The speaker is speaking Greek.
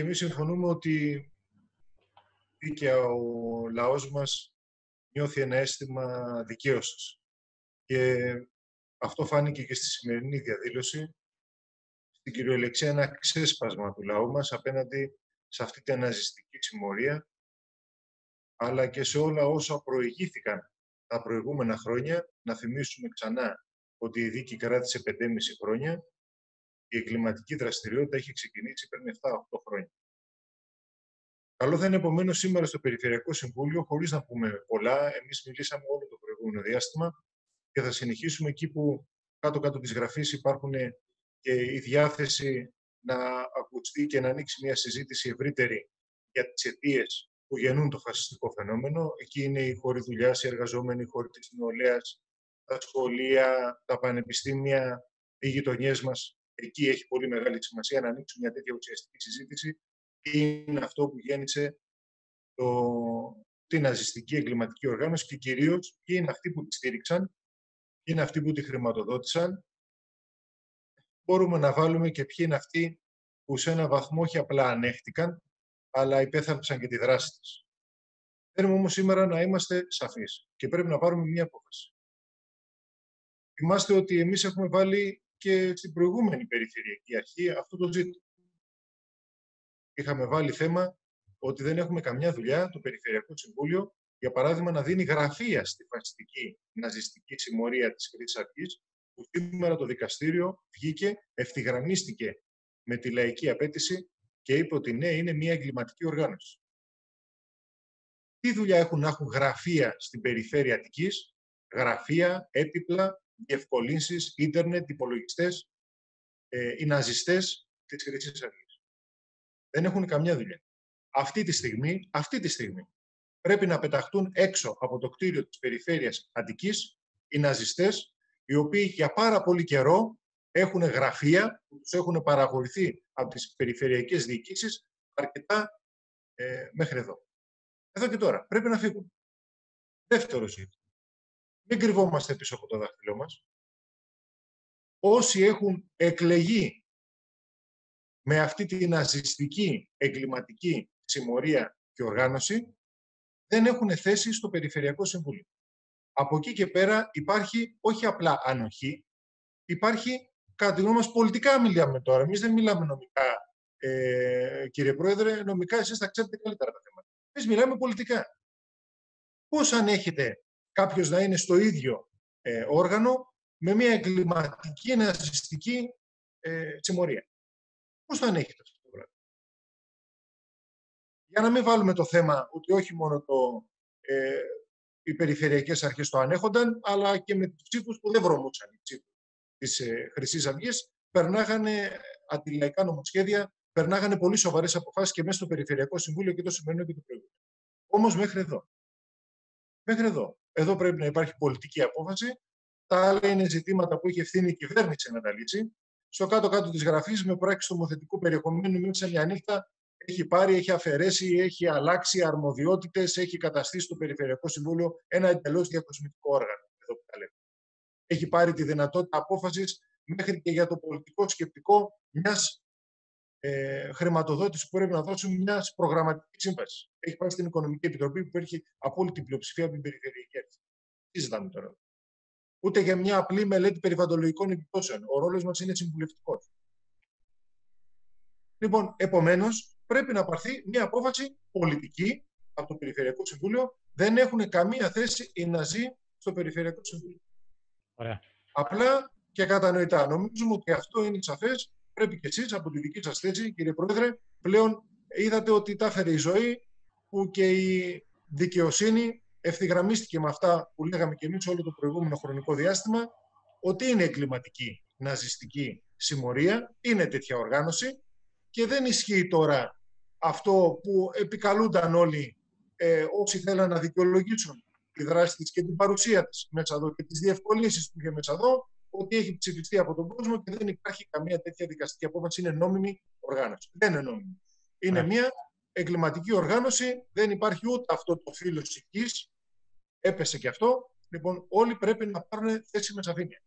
Και εμείς συμφωνούμε ότι δίκαια ο λαός μας νιώθει ένα αίσθημα δικαίωσης. Και αυτό φάνηκε και στη σημερινή διαδήλωση, στην κυριολεξία ένα ξέσπασμα του λαού μας απέναντι σε αυτή την αναζητική συμμορία, αλλά και σε όλα όσα προηγήθηκαν τα προηγούμενα χρόνια. Να θυμίσουμε ξανά ότι η δίκη κράτησε 5,5 χρόνια. Η εγκληματική δραστηριότητα έχει ξεκινήσει πριν 7-8 χρόνια. Καλό θα είναι επομένως σήμερα στο Περιφερειακό Συμβούλιο, χωρίς να πούμε πολλά, εμείς μιλήσαμε όλο το προηγούμενο διάστημα και θα συνεχίσουμε εκεί που κάτω-κάτω της γραφής υπάρχουν και η διάθεση να ακουστεί και να ανοίξει μια συζήτηση ευρύτερη για τις αιτίες που γεννούν το φασιστικό φαινόμενο. Εκεί είναι οι χώροι δουλειάς, οι εργαζόμενοι, οι χώροι της νεολαίας, τα σχολεία, τα πανεπιστήμια, οι γειτονιές μας. Εκεί έχει πολύ μεγάλη σημασία να ανοίξουν μια τέτοια ουσιαστική συζήτηση. Τι είναι αυτό που γέννησε το, την ναζιστική εγκληματική οργάνωση και κυρίως ποιοι είναι αυτοί που τη στήριξαν, ποιοι είναι αυτοί που τη χρηματοδότησαν. Μπορούμε να βάλουμε και ποιοι είναι αυτοί που σε ένα βαθμό όχι απλά ανέχτηκαν, αλλά υπέθαλψαν και τη δράση της. Θέλουμε όμως σήμερα να είμαστε σαφείς και πρέπει να πάρουμε μία απόφαση. Θυμάστε ότι εμείς έχουμε βάλει και στην προηγούμενη περιφερειακή αρχή αυτό το ζήτημα. Είχαμε βάλει θέμα ότι δεν έχουμε καμιά δουλειά το Περιφερειακό Συμβούλιο, για παράδειγμα, να δίνει γραφεία στη φασιστική ναζιστική συμμορία της Χρυσής Αρχής, που σήμερα το δικαστήριο βγήκε, ευθυγραμμίστηκε με τη λαϊκή απέτηση και είπε ότι ναι, είναι μια εγκληματική οργάνωση. Τι δουλειά έχουν να έχουν γραφεία στην περιφέρεια Αττικής, γραφεία, έπιπλα, διευκολύνσεις, ίντερνετ, υπολογιστές, ε, οι ναζιστές της Χρυσής Αυγής. Δεν έχουν καμιά δουλειά. Αυτή τη στιγμή, αυτή τη στιγμή, πρέπει να πεταχτούν έξω από το κτίριο της περιφέρειας Αττικής οι ναζιστές, οι οποίοι για πάρα πολύ καιρό έχουν γραφεία που τους έχουν παραγωγηθεί από τις περιφερειακές διοικήσεις αρκετά ε, μέχρι εδώ. Εδώ και τώρα. Πρέπει να φύγουν. Δεύτερο ζήτημα. Μην κρυβόμαστε πίσω από το δάχτυλό μας. Όσοι έχουν εκλεγεί με αυτή την ναζιστική εγκληματική συμμορία και οργάνωση, δεν έχουν θέση στο Περιφερειακό Συμβούλιο. Από εκεί και πέρα υπάρχει όχι απλά ανοχή, υπάρχει κατά τη γνώμη μας, πολιτικά μιλάμε τώρα. Εμείς δεν μιλάμε νομικά, ε, κύριε Πρόεδρε. Νομικά εσείς θα ξέρετε καλύτερα τα θέματα. Εμείς μιλάμε πολιτικά. Πώς ανέχεται κάποιος να είναι στο ίδιο ε, όργανο με μια εγκληματική, ναζιστική ε, συμμορία. Πώς θα ανέχεται αυτό το πράγμα; Για να μην βάλουμε το θέμα ότι όχι μόνο το, ε, οι περιφερειακές αρχές το ανέχονταν, αλλά και με τους ψήφους που δεν βρωμούσαν οι ψήφους της ε, Χρυσής Αυγής, περνάγανε αντιλαϊκά νομοσχέδια, περνάγανε πολύ σοβαρές αποφάσεις και μέσα στο Περιφερειακό Συμβούλιο και το σημερινό και το προηγούμενο. Όμως μέχρι εδώ. Μέχρι εδώ. Εδώ πρέπει να υπάρχει πολιτική απόφαση. Τα άλλα είναι ζητήματα που έχει ευθύνη η κυβέρνηση να τα λύσει. Στο κάτω-κάτω της γραφής, με πράξη νομοθετικού περιεχομένου, μέσα σε μια νύχτα έχει πάρει, έχει αφαιρέσει, έχει αλλάξει αρμοδιότητες, έχει καταστήσει στο Περιφερειακό Συμβούλιο ένα εντελώς διακοσμητικό όργανο. Εδώ που τα λέμε έχει πάρει τη δυνατότητα απόφασης μέχρι και για το πολιτικό σκεπτικό μιας ε, χρηματοδότησης που πρέπει να δώσουν μιας προγραμματικής σύμβασης. Έχει πάει στην Οικονομική Επιτροπή που έχει απόλυτη πλειοψηφία από την Περιφερειακή Αρχή. Τι ζητάμε τώρα. Ούτε για μια απλή μελέτη περιβαλλοντολογικών επιπτώσεων. Ο ρόλος μας είναι συμβουλευτικός. Λοιπόν, επομένως, πρέπει να πάρθει μια απόφαση πολιτική από το Περιφερειακό Συμβούλιο. Δεν έχουν καμία θέση οι Ναζί στο Περιφερειακό Συμβούλιο. Ωραία. Απλά και κατανοητά. Νομίζουμε ότι αυτό είναι σαφές. Πρέπει και εσείς από τη δική σας θέση, κύριε Πρόεδρε, πλέον είδατε ότι τα έφερε η ζωή που και η δικαιοσύνη ευθυγραμμίστηκε με αυτά που λέγαμε και εμείς όλο το προηγούμενο χρονικό διάστημα, ότι είναι εγκληματική ναζιστική συμμορία, είναι τέτοια οργάνωση και δεν ισχύει τώρα αυτό που επικαλούνταν όλοι ε, όσοι θέλαν να δικαιολογήσουν τη δράση της και την παρουσία της μέσα εδώ και τις διευκολύνσεις που είχε μέσα εδώ, ότι έχει ψηφιστεί από τον κόσμο και δεν υπάρχει καμία τέτοια δικαστική απόφαση. Είναι νόμιμη οργάνωση. Δεν είναι νόμιμη. Είναι μια εγκληματική οργάνωση. Δεν υπάρχει ούτε αυτό το φύλλο εκεί. Έπεσε και αυτό. Λοιπόν, όλοι πρέπει να πάρουν θέση με σαφήνεια.